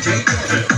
Take